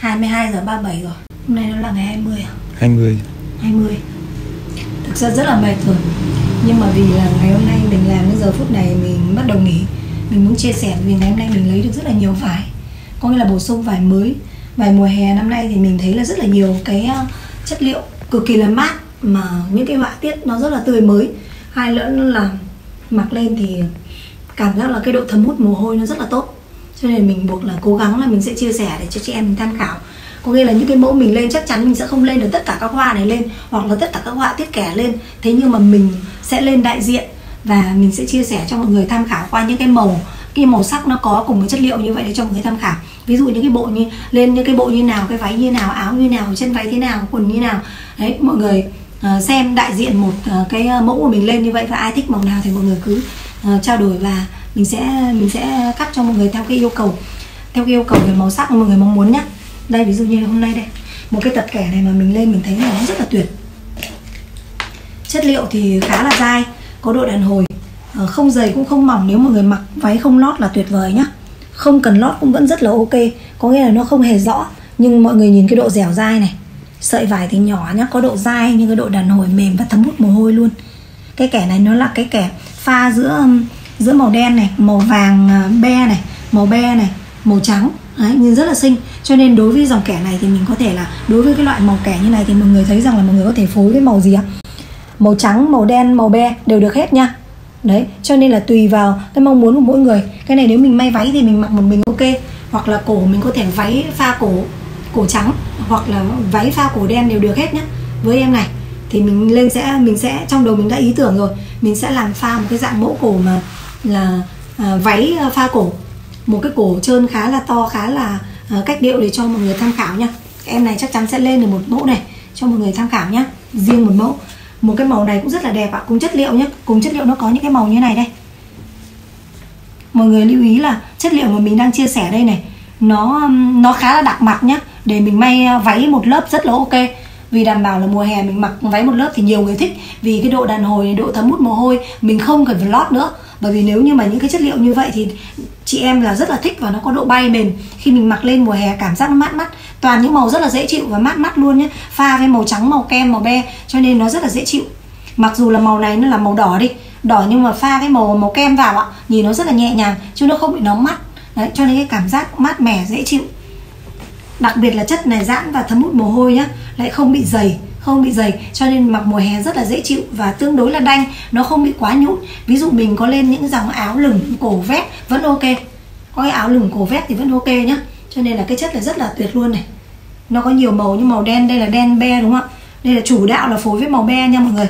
22 giờ 37 rồi. Hôm nay nó là ngày 20 à? 20 20 Thực ra rất là mệt rồi. Nhưng mà vì là ngày hôm nay mình làm đến giờ phút này mình bắt đầu nghỉ. Mình muốn chia sẻ vì ngày hôm nay mình lấy được rất là nhiều vải. Có nghĩa là bổ sung vải mới. Vải mùa hè năm nay thì mình thấy là rất là nhiều cái ờ, chất liệu cực kỳ là mát Mà những cái họa tiết nó rất là tươi mới. Hai lẫn là mặc lên thì cảm giác là cái độ thấm hút mồ hôi nó rất là tốt cho nên mình buộc là cố gắng là mình sẽ chia sẻ để cho chị em mình tham khảo. Có nghĩa là những cái mẫu mình lên chắc chắn mình sẽ không lên được tất cả các hoa này lên hoặc là tất cả các họa tiết kẻ lên. Thế nhưng mà mình sẽ lên đại diện và mình sẽ chia sẻ cho mọi người tham khảo qua những cái màu cái màu sắc nó có cùng với chất liệu như vậy để cho mọi người tham khảo. Ví dụ những cái bộ như lên những cái bộ như nào cái váy như nào áo như nào chân váy thế nào quần như nào. Đấy mọi người uh, xem đại diện một uh, cái ờ, mẫu của mình lên như vậy và ai thích màu nào thì mọi người cứ uh, trao đổi và mình sẽ mình sẽ cắt cho mọi người theo cái yêu cầu, theo cái yêu cầu về màu sắc mà mọi người mong muốn nhé đây, ví dụ như hôm nay đây, một cái tập kẻ này mà mình lên mình thấy là nó rất là tuyệt. Chất liệu thì khá là dai, có độ đàn hồi ờ, không dày cũng không mỏng, nếu mọi người mặc váy không lót là tuyệt vời nhá. Không cần lót cũng vẫn rất là ok, có nghĩa là nó không hề rõ, nhưng mọi người nhìn cái độ dẻo dai này, sợi vải thì nhỏ nhá, có độ dai nhưng cái độ đàn hồi mềm và thấm hút mồ hôi luôn. Cái kẻ này nó là cái kẻ pha giữa giữa màu đen này màu vàng à, be này màu be này màu trắng. Đấy, nhìn rất là xinh. Cho nên đối với dòng kẻ này thì mình có thể là đối với cái loại màu kẻ như này thì mọi người thấy rằng là mọi người có thể phối với màu gì ạ? Màu trắng màu đen màu be đều được hết nha. Đấy cho nên là tùy vào cái mong muốn của mỗi người. Cái này nếu mình may váy thì mình mặc một mình ok. Hoặc là cổ mình có thể váy pha cổ cổ trắng. Hoặc là váy pha cổ đen đều được hết nhá. Với em này thì mình lên sẽ mình sẽ trong đầu mình đã ý tưởng rồi. Mình sẽ làm pha một cái dạng mẫu cổ mà là à, váy à, pha cổ. Một cái cổ trơn khá là to khá là à, cách điệu để cho mọi người tham khảo nha. Em này chắc chắn sẽ lên được một mẫu này cho mọi người tham khảo nhá. Riêng một mẫu. Một cái màu này cũng rất là đẹp ạ cùng chất liệu nhé cùng chất liệu nó có những cái màu như này đây. Mọi người lưu ý là chất liệu mà mình đang chia sẻ đây này nó nó khá là đặc mặt nhá. Để mình may à, váy một lớp rất là ok. Vì đảm bảo là mùa hè mình mặc váy một lớp thì nhiều người thích. Vì cái độ đàn hồi độ thấm hút mồ hôi mình không cần phải lót nữa bởi vì nếu như mà những cái chất liệu như vậy thì chị em là rất là thích và nó có độ bay mềm khi mình mặc lên mùa hè cảm giác nó mát mắt. Toàn những màu rất là dễ chịu và mát mắt luôn nhé. Pha với màu trắng màu kem màu be cho nên nó rất là dễ chịu. Mặc dù là màu này nó là màu đỏ đi đỏ nhưng mà pha với màu màu kem vào ạ nhìn nó rất là nhẹ nhàng chứ nó không bị nóng mắt. Đấy, cho nên cái cảm giác mát mẻ dễ chịu. Đặc biệt là chất này giãn và thấm hút mồ hôi nhá lại không bị dày không bị dày, cho nên mặc mùa hè rất là dễ chịu và tương đối là đanh, nó không bị quá nhũn. Ví dụ mình có lên những dòng áo lửng, cổ vét vẫn ok. Có cái áo lửng, cổ vét thì vẫn ok nhá. Cho nên là cái chất là rất là tuyệt luôn này. Nó có nhiều màu như màu đen, đây là đen be đúng không ạ? Đây là chủ đạo là phối với màu be nha mọi người.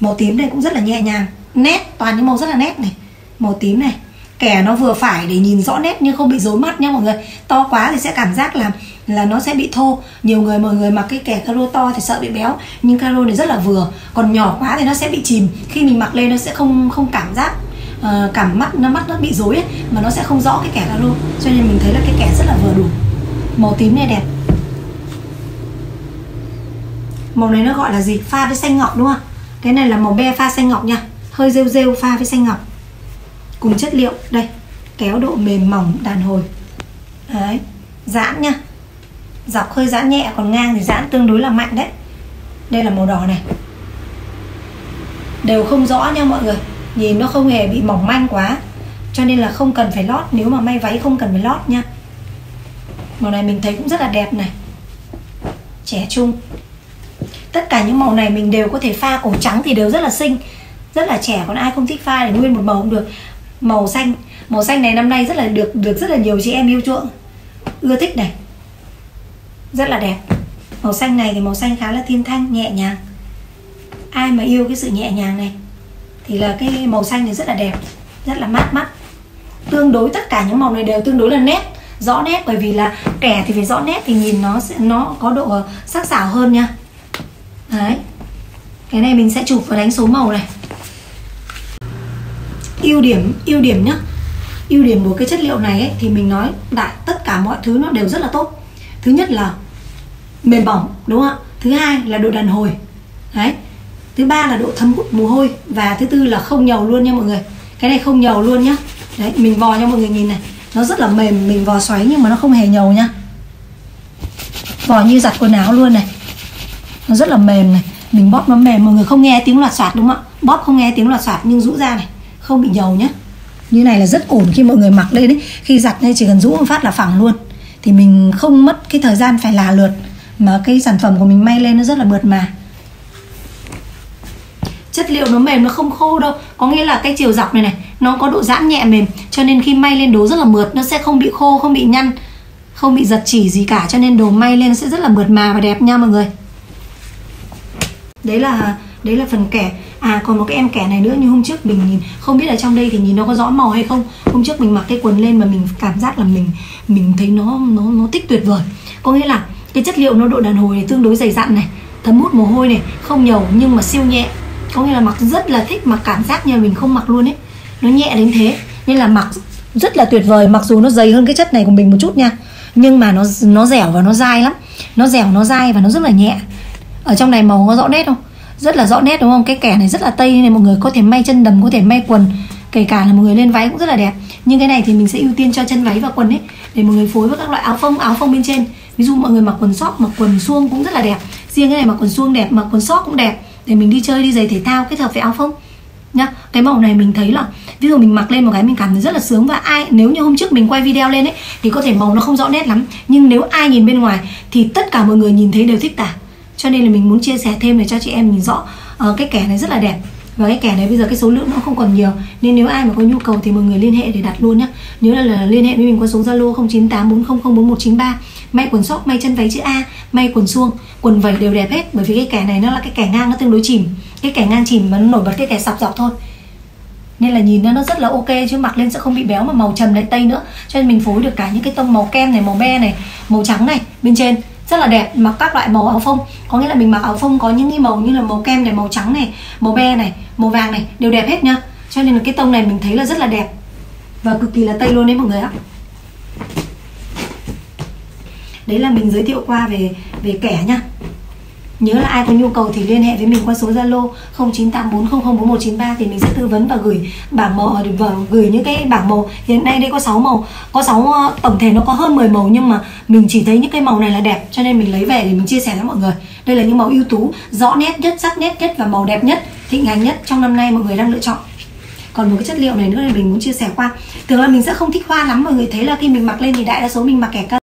Màu tím này cũng rất là nhẹ nhàng, nét, toàn những màu rất là nét này. Màu tím này kẻ nó vừa phải để nhìn rõ nét nhưng không bị rối mắt nhá mọi người. To quá thì sẽ cảm giác là là nó sẽ bị thô. Nhiều người mọi người mặc cái kẻ caro to thì sợ bị béo nhưng caro này rất là vừa. Còn nhỏ quá thì nó sẽ bị chìm. Khi mình mặc lên nó sẽ không không cảm giác uh, cảm mắt nó mắt nó bị rối ấy, mà nó sẽ không rõ cái kẻ caro. Cho nên mình thấy là cái kẻ rất là vừa đủ. Màu tím này đẹp. Màu này nó gọi là gì? Pha với xanh ngọc đúng không? Cái này là màu be pha xanh ngọc nha. Hơi rêu rêu pha với xanh ngọc cùng chất liệu. Đây, kéo độ mềm mỏng đàn hồi. Đấy, giãn nha. Dọc hơi giãn nhẹ, còn ngang thì giãn tương đối là mạnh đấy. Đây là màu đỏ này. Đều không rõ nha mọi người. Nhìn nó không hề bị mỏng manh quá. Cho nên là không cần phải lót, nếu mà may váy không cần phải lót nha. Màu này mình thấy cũng rất là đẹp này. Trẻ trung. Tất cả những màu này mình đều có thể pha cổ trắng thì đều rất là xinh. Rất là trẻ, còn ai không thích pha thì nguyên một màu cũng được màu xanh. Màu xanh này năm nay rất là được được rất là nhiều chị em yêu chuộng. Ưa thích này. Rất là đẹp. Màu xanh này thì màu xanh khá là thiên thanh, nhẹ nhàng. Ai mà yêu cái sự nhẹ nhàng này, thì là cái màu xanh này rất là đẹp, rất là mát mắt. Tương đối tất cả những màu này đều tương đối là nét, rõ nét, bởi vì là kẻ thì phải rõ nét thì nhìn nó sẽ, nó có độ sắc sảo hơn nha. Đấy. Cái này mình sẽ chụp và đánh số màu này ưu điểm ưu điểm nhá. Ưu điểm của cái chất liệu này ấy, thì mình nói đại tất cả mọi thứ nó đều rất là tốt. Thứ nhất là mềm mỏng đúng không ạ? Thứ hai là độ đàn hồi đấy. Thứ ba là độ thấm hút mồ hôi và thứ tư là không nhầu luôn nha mọi người. Cái này không nhầu luôn nhá. Đấy mình vò cho mọi người nhìn này. Nó rất là mềm mình vò xoáy nhưng mà nó không hề nhầu nhá vò như giặt quần áo luôn này. Nó rất là mềm này. Mình bóp nó mềm mọi người không nghe tiếng loạt soạt đúng không ạ? Bóp không nghe tiếng loạt soạt nhưng rũ ra này không bị dầu nhé như này là rất ổn khi mọi người mặc lên đấy khi giặt đây chỉ cần rũ một phát là phẳng luôn. Thì mình không mất cái thời gian phải là lượt. Mà cái sản phẩm của mình may lên nó rất là mượt mà. Chất liệu nó mềm, nó không khô đâu. Có nghĩa là cái chiều dọc này này, nó có độ giãn nhẹ mềm. Cho nên khi may lên đồ rất là mượt, nó sẽ không bị khô, không bị nhăn, không bị giật chỉ gì cả. Cho nên đồ may lên nó sẽ rất là mượt mà và đẹp nha mọi người. Đấy là đấy là phần kẻ à còn một cái em kẻ này nữa như hôm trước mình nhìn, không biết là trong đây thì nhìn nó có rõ màu hay không. Hôm trước mình mặc cái quần lên mà mình cảm giác là mình mình thấy nó nó nó tích tuyệt vời. Có nghĩa là cái chất liệu nó độ đàn hồi này tương đối dày dặn này, thấm hút mồ hôi này, không nhầu nhưng mà siêu nhẹ. Có nghĩa là mặc rất là thích mà cảm giác như là mình không mặc luôn ấy. Nó nhẹ đến thế, nên là mặc rất là tuyệt vời, mặc dù nó dày hơn cái chất này của mình một chút nha. Nhưng mà nó nó dẻo và nó dai lắm. Nó dẻo, nó dai và nó rất là nhẹ. Ở trong này màu có rõ nét không? Rất là rõ nét, đúng không? Cái kẻ này rất là tây này mọi người có thể may chân đầm, có thể may quần, kể cả là một người lên váy cũng rất là đẹp. Nhưng cái này thì mình sẽ ưu tiên cho chân váy và quần ấy, để mọi người phối với các loại áo phông áo phông bên trên. Ví dụ mọi người mặc quần sóc, mặc quần suông cũng rất là đẹp. Riêng cái này mặc quần suông đẹp, mặc quần sóc cũng đẹp, để mình đi chơi, đi giày thể thao kết hợp với áo phông, nhá. Cái màu này mình thấy là, ví dụ mình mặc lên một cái mình cảm thấy rất là sướng và ai, nếu như hôm trước mình quay video lên ấy, thì có thể màu nó không rõ nét lắm. Nhưng nếu ai nhìn bên ngoài thì tất cả mọi người nhìn thấy đều thích cả cho nên là mình muốn chia sẻ thêm để cho chị em nhìn rõ uh, cái kẻ này rất là đẹp. Và cái kẻ này bây giờ cái số lượng nó không còn nhiều. Nên nếu ai mà có nhu cầu thì mọi người liên hệ để đặt luôn nhé nhớ là, là liên hệ với mình qua số zalo 0984004193 may quần sóc may chân váy chữ A may quần suông quần vẩy đều đẹp hết bởi vì cái kẻ này nó là cái kẻ ngang nó tương đối chìm. Cái kẻ ngang chìm mà nó nổi bật cái kẻ sọc dọc thôi. Nên là nhìn nó rất là ok chứ mặc lên sẽ không bị béo mà màu trầm lại tây nữa. Cho nên mình phối được cả những cái tông màu kem này màu be này màu trắng này bên trên rất là đẹp, mặc các loại màu áo phông. Có nghĩa là mình mặc áo phông có những cái màu như là màu kem này, màu trắng này, màu be này, màu vàng này, đều đẹp hết nhá. Cho nên là cái tông này mình thấy là rất là đẹp và cực kỳ là tây luôn đấy mọi người ạ. Đấy là mình giới thiệu qua về về kẻ nhá. Nhớ là ai có nhu cầu thì liên hệ với mình qua số Zalo 0984004193 thì mình sẽ tư vấn và gửi bảng màu và gửi những cái bảng màu. Hiện nay đây có 6 màu, có 6 ờ, tổng thể nó có hơn 10 màu nhưng mà mình chỉ thấy những cái màu này là đẹp cho nên mình lấy về để mình chia sẻ với mọi người. Đây là những màu ưu tú, rõ nét nhất, sắc nét nhất và màu đẹp nhất, thịnh hành nhất trong năm nay mọi người đang lựa chọn còn một cái chất liệu này nữa là mình muốn chia sẻ qua thường là mình sẽ không thích hoa lắm mọi người thấy là khi mình mặc lên thì đại đa số mình mặc kẻ cân